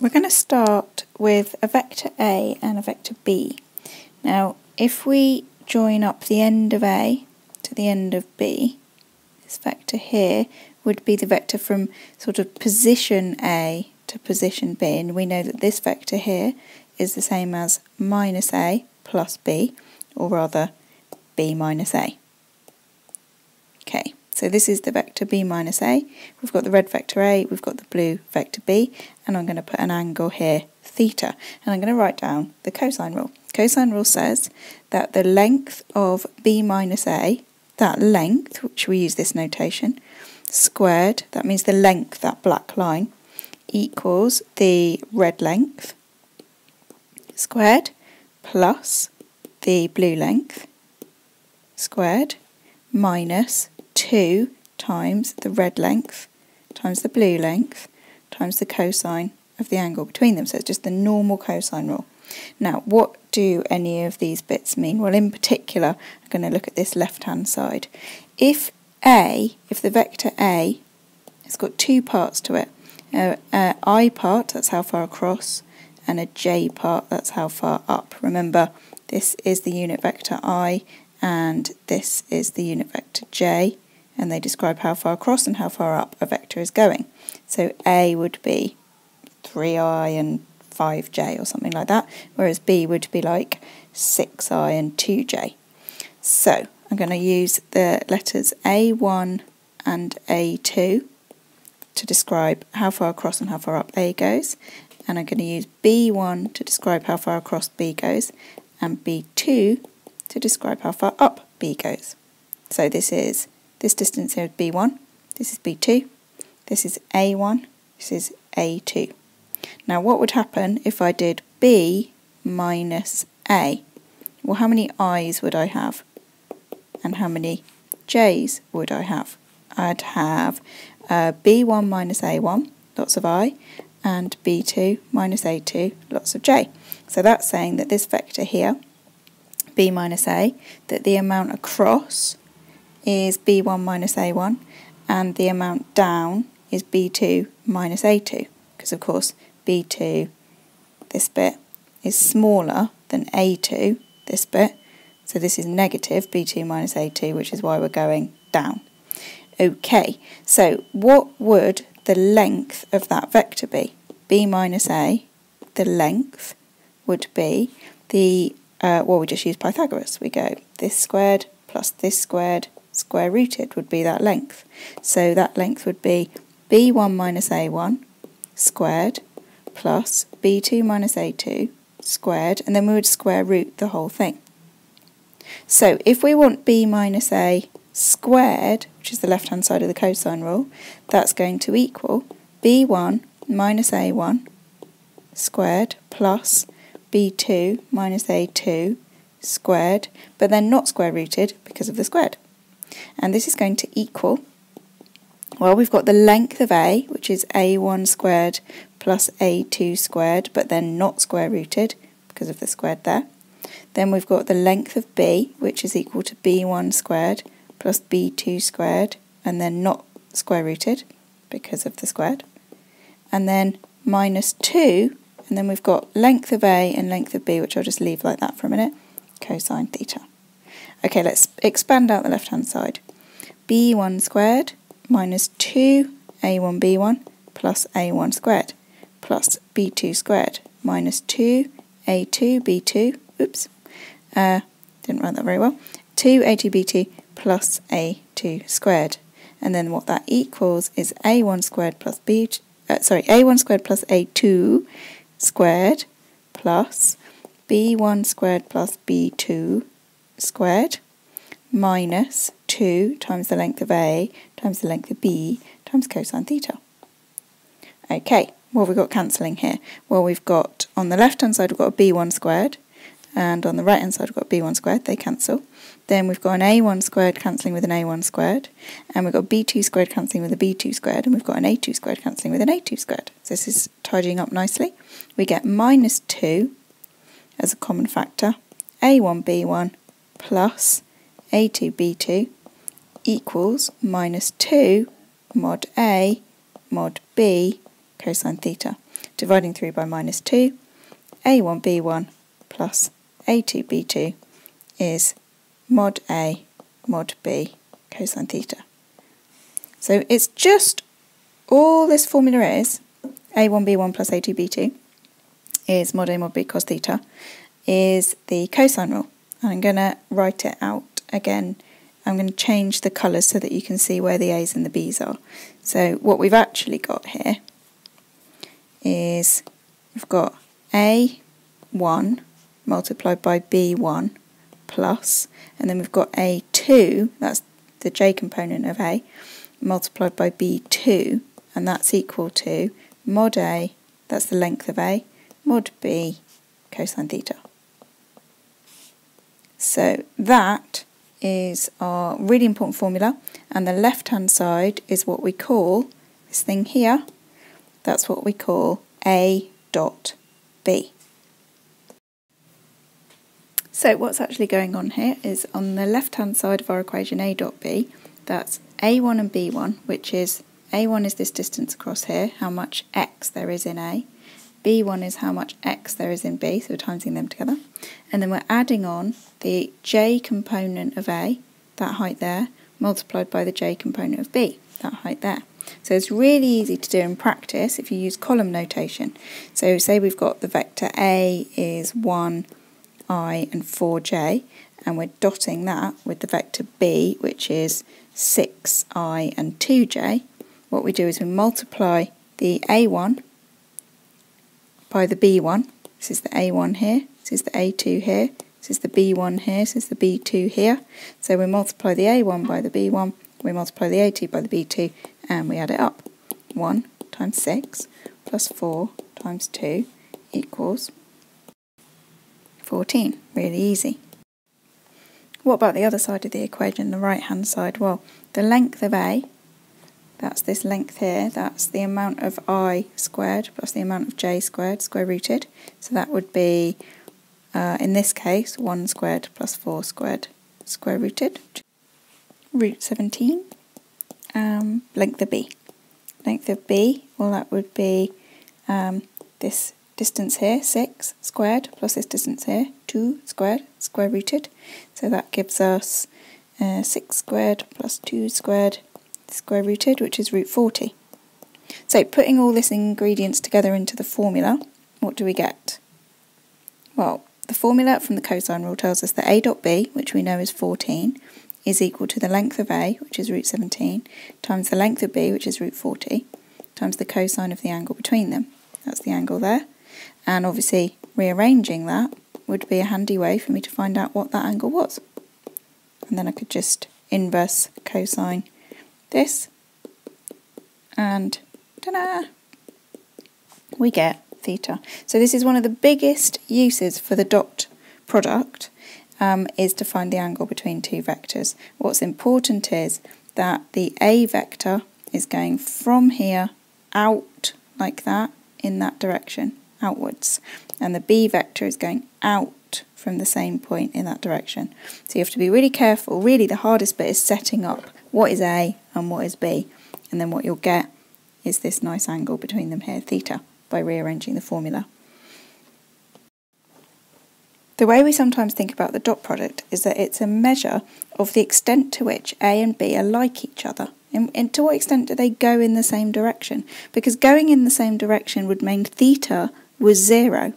we're going to start with a vector A and a vector B. Now, if we join up the end of A to the end of B, this vector here would be the vector from sort of position A to position B, and we know that this vector here is the same as minus A plus B, or rather B minus A. So this is the vector b minus a. We've got the red vector a, we've got the blue vector b, and I'm going to put an angle here, theta. And I'm going to write down the cosine rule. Cosine rule says that the length of b minus a, that length, which we use this notation, squared, that means the length, that black line, equals the red length squared plus the blue length squared minus 2 times the red length times the blue length times the cosine of the angle between them. So it's just the normal cosine rule. Now, what do any of these bits mean? Well, in particular, I'm going to look at this left-hand side. If A, if the vector A it's got two parts to it, uh, uh, I part, that's how far across, and a J part, that's how far up. Remember, this is the unit vector I, and this is the unit vector J and they describe how far across and how far up a vector is going. So A would be 3i and 5j or something like that, whereas B would be like 6i and 2j. So I'm going to use the letters A1 and A2 to describe how far across and how far up A goes, and I'm going to use B1 to describe how far across B goes, and B2 to describe how far up B goes. So this is this distance here is B1, this is B2, this is A1, this is A2. Now what would happen if I did B minus A? Well, how many I's would I have? And how many J's would I have? I'd have uh, B1 minus A1, lots of I, and B2 minus A2, lots of J. So that's saying that this vector here, B minus A, that the amount across is b1 minus a1 and the amount down is b2 minus a2 because of course b2 this bit is smaller than a2 this bit so this is negative b2 minus a2 which is why we're going down. Okay so what would the length of that vector be? b minus a the length would be the uh, well we just use Pythagoras we go this squared plus this squared square rooted would be that length. So that length would be b1 minus a1 squared plus b2 minus a2 squared, and then we would square root the whole thing. So if we want b minus a squared, which is the left-hand side of the cosine rule, that's going to equal b1 minus a1 squared plus b2 minus a2 squared, but then not square rooted because of the squared and this is going to equal, well we've got the length of A which is A1 squared plus A2 squared but then not square rooted because of the squared there. Then we've got the length of B which is equal to B1 squared plus B2 squared and then not square rooted because of the squared. And then minus 2 and then we've got length of A and length of B which I'll just leave like that for a minute, cosine theta. Okay, let's expand out the left-hand side. b1 squared minus 2a1b1 plus a1 squared plus b2 squared minus 2a2b2, oops, uh, didn't write that very well, 2a2b2 plus a2 squared. And then what that equals is a1 squared plus b, uh, sorry, a1 squared plus a2 squared plus b1 squared plus b2 squared minus 2 times the length of A times the length of B times cosine theta. Okay, what have we got cancelling here? Well, we've got on the left-hand side, we've got a B1 squared, and on the right-hand side, we've got B1 squared, they cancel. Then we've got an A1 squared cancelling with an A1 squared, and we've got B2 squared cancelling with a B2 squared, and we've got an A2 squared cancelling with an A2 squared. So this is tidying up nicely. We get minus 2 as a common factor, A1B1 plus a2b2 equals minus 2 mod a mod b cosine theta. dividing through by minus 2, a1b1 plus a2b2 is mod a mod b cosine theta. So it's just all this formula is a1b1 plus a2b2 is mod a mod b cos theta is the cosine rule. And I'm going to write it out again. I'm going to change the colours so that you can see where the a's and the b's are. So what we've actually got here is we've got a1 multiplied by b1 plus, and then we've got a2, that's the j component of a, multiplied by b2, and that's equal to mod a, that's the length of a, mod b cosine theta. So that is our really important formula and the left hand side is what we call this thing here that's what we call A dot B. So what's actually going on here is on the left hand side of our equation A dot B that's A1 and B1 which is A1 is this distance across here how much x there is in A B1 is how much x there is in B, so we're timesing them together. And then we're adding on the j component of A, that height there, multiplied by the j component of B, that height there. So it's really easy to do in practice if you use column notation. So say we've got the vector A is 1, i and 4j, and we're dotting that with the vector B, which is 6i and 2j. What we do is we multiply the A1 by the B1. This is the A1 here, this is the A2 here, this is the B1 here, this is the B2 here. So we multiply the A1 by the B1, we multiply the A2 by the B2, and we add it up. 1 times 6 plus 4 times 2 equals 14. Really easy. What about the other side of the equation, the right hand side? Well, the length of A that's this length here, that's the amount of i squared plus the amount of j squared, square rooted. So that would be, uh, in this case, 1 squared plus 4 squared, square rooted. Root 17, um, length of b. Length of b, well that would be um, this distance here, 6 squared, plus this distance here, 2 squared, square rooted. So that gives us uh, 6 squared plus 2 squared square rooted, which is root 40. So putting all this ingredients together into the formula, what do we get? Well, the formula from the cosine rule tells us that a dot b, which we know is 14, is equal to the length of a, which is root 17, times the length of b, which is root 40, times the cosine of the angle between them. That's the angle there. And obviously rearranging that would be a handy way for me to find out what that angle was. And then I could just inverse cosine this, and ta-da, we get theta. So this is one of the biggest uses for the dot product um, is to find the angle between two vectors. What's important is that the A vector is going from here out like that in that direction, outwards, and the B vector is going out from the same point in that direction. So you have to be really careful. Really the hardest bit is setting up what is A and what is B. And then what you'll get is this nice angle between them here, theta, by rearranging the formula. The way we sometimes think about the dot product is that it's a measure of the extent to which A and B are like each other. And, and to what extent do they go in the same direction? Because going in the same direction would mean theta was zero.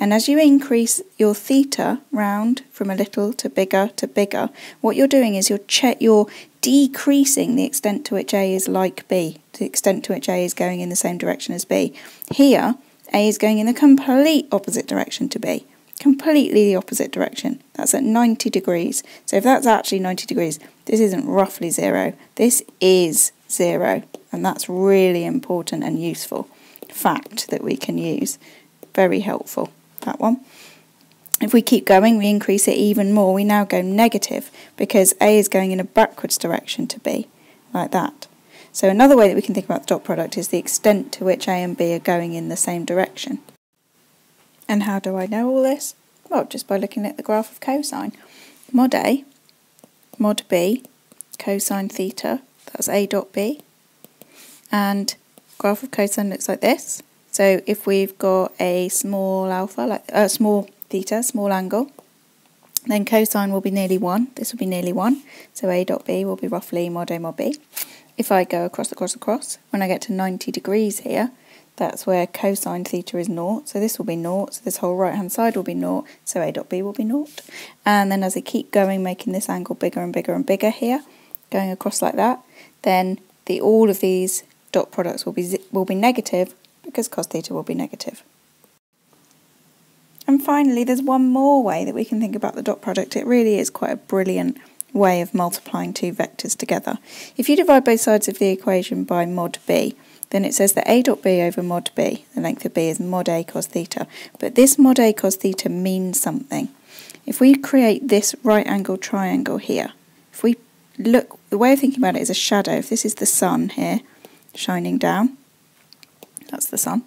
And as you increase your theta round from a little to bigger to bigger, what you're doing is you're, you're decreasing the extent to which A is like B, the extent to which A is going in the same direction as B. Here, A is going in the complete opposite direction to B, completely the opposite direction. That's at 90 degrees. So if that's actually 90 degrees, this isn't roughly zero, this is zero. And that's really important and useful fact that we can use. Very helpful that one. If we keep going, we increase it even more. We now go negative because A is going in a backwards direction to B, like that. So another way that we can think about the dot product is the extent to which A and B are going in the same direction. And how do I know all this? Well, just by looking at the graph of cosine. Mod A, mod B, cosine theta, that's A dot B. And graph of cosine looks like this. So if we've got a small alpha, like a uh, small theta, small angle, then cosine will be nearly 1. This will be nearly 1. So a dot b will be roughly mod a mod b. If I go across, across, across, when I get to 90 degrees here, that's where cosine theta is naught. So this will be naught. So this whole right hand side will be naught. So a dot b will be naught. And then as I keep going, making this angle bigger and bigger and bigger here, going across like that, then the all of these dot products will be will be negative because cos theta will be negative. And finally, there's one more way that we can think about the dot product. It really is quite a brilliant way of multiplying two vectors together. If you divide both sides of the equation by mod b, then it says that a dot b over mod b, the length of b is mod a cos theta. But this mod a cos theta means something. If we create this right angle triangle here, if we look, the way of thinking about it is a shadow. If this is the sun here, shining down, that's the sun,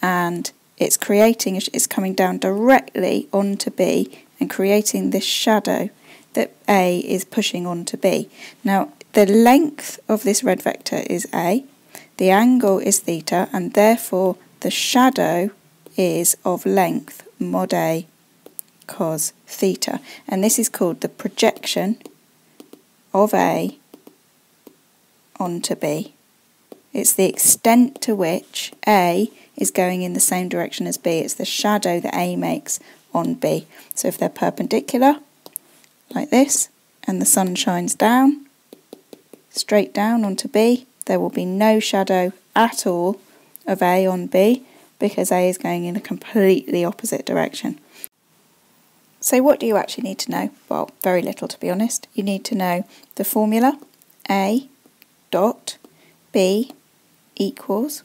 and it's creating, it's coming down directly onto B and creating this shadow that A is pushing onto B. Now, the length of this red vector is A, the angle is theta, and therefore the shadow is of length mod A cos theta. And this is called the projection of A onto B. It's the extent to which A is going in the same direction as B. It's the shadow that A makes on B. So if they're perpendicular, like this, and the sun shines down, straight down onto B, there will be no shadow at all of A on B because A is going in a completely opposite direction. So what do you actually need to know? Well, very little to be honest. You need to know the formula A dot B equals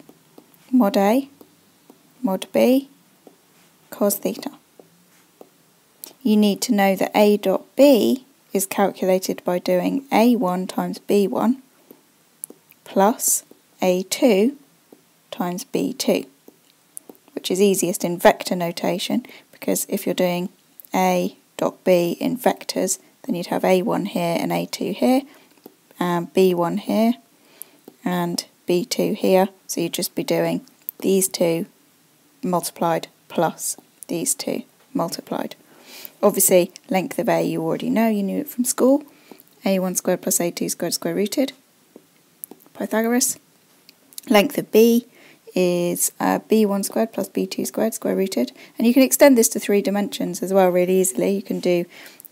mod A mod B cos theta. You need to know that A dot B is calculated by doing A1 times B1 plus A2 times B2, which is easiest in vector notation because if you're doing A dot B in vectors, then you'd have A1 here and A2 here, and B1 here, and B2 here, so you'd just be doing these two multiplied plus these two multiplied. Obviously, length of A you already know, you knew it from school. A1 squared plus A2 squared square rooted. Pythagoras. Length of B is uh, B1 squared plus B2 squared square rooted. And you can extend this to three dimensions as well really easily. You can do,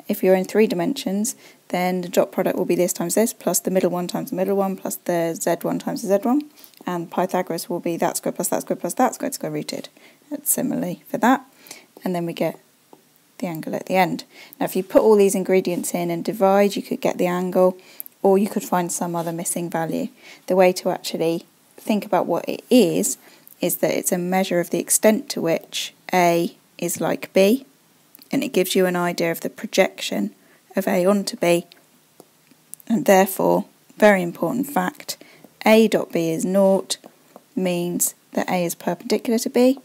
if you're in three dimensions, then the dot product will be this times this, plus the middle one times the middle one, plus the z1 times the z1 and Pythagoras will be that squared plus that squared plus that squared square rooted. That's similarly for that. And then we get the angle at the end. Now if you put all these ingredients in and divide, you could get the angle, or you could find some other missing value. The way to actually think about what it is, is that it's a measure of the extent to which A is like B, and it gives you an idea of the projection of A onto B, and therefore, very important fact, a dot b is naught means that a is perpendicular to b,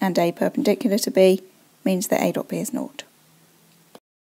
and a perpendicular to b means that a dot b is naught.